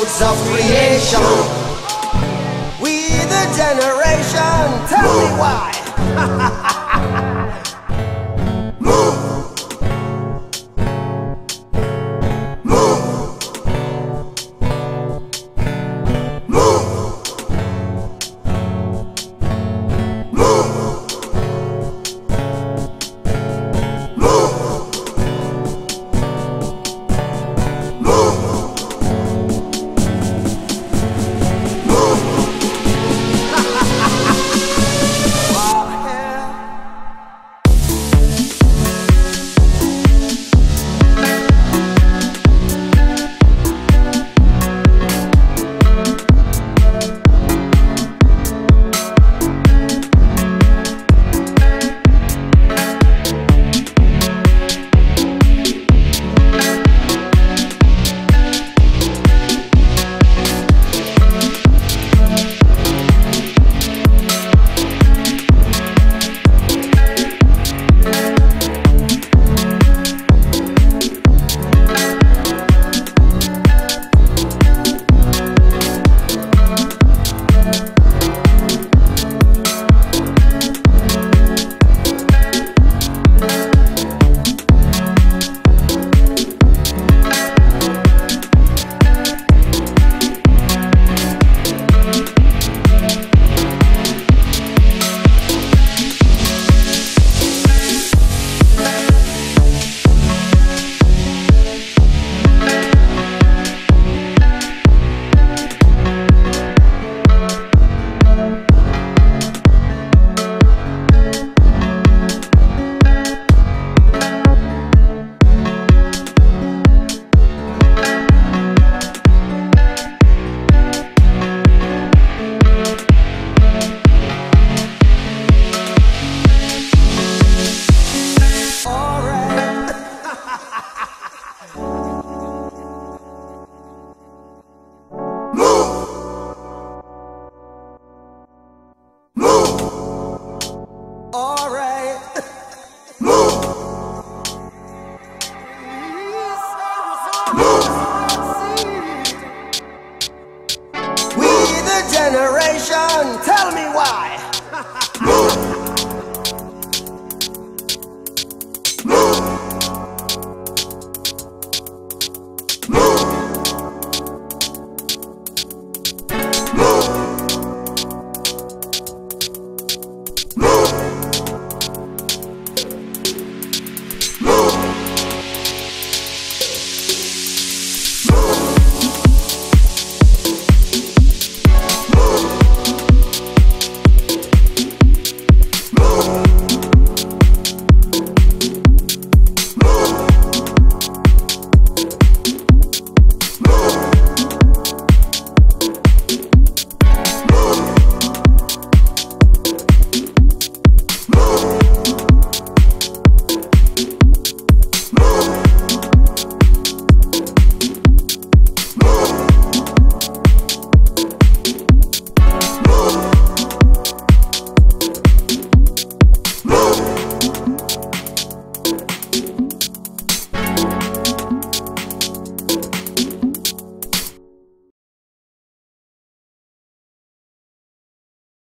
of creation. We the generation, tell me why. tell me why.